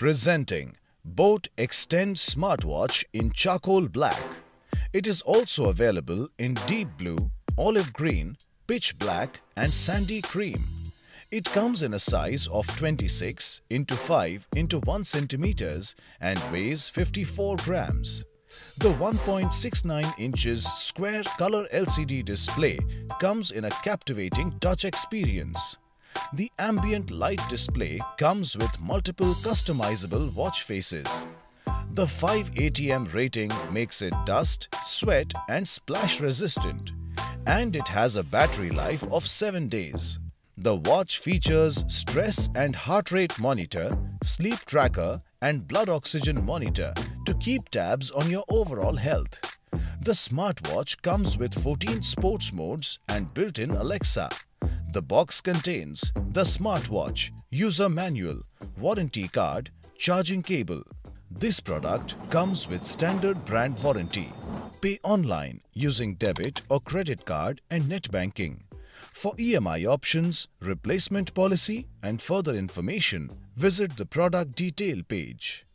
Presenting Boat Xtend smartwatch in charcoal black. It is also available in deep blue, olive green, pitch black and sandy cream. It comes in a size of 26 into 5 into 1 centimeters and weighs 54 grams. The 1.69 inches square color LCD display comes in a capacitive touch experience. The ambient light display comes with multiple customizable watch faces. The 5 ATM rating makes it dust, sweat and splash resistant and it has a battery life of 7 days. The watch features stress and heart rate monitor, sleep tracker and blood oxygen monitor to keep tabs on your overall health. The smartwatch comes with 14 sports modes and built-in Alexa. The box contains the smartwatch, user manual, warranty card, charging cable. This product comes with standard brand warranty. Pay online using debit or credit card and net banking. For EMI options, replacement policy and further information, visit the product detail page.